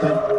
对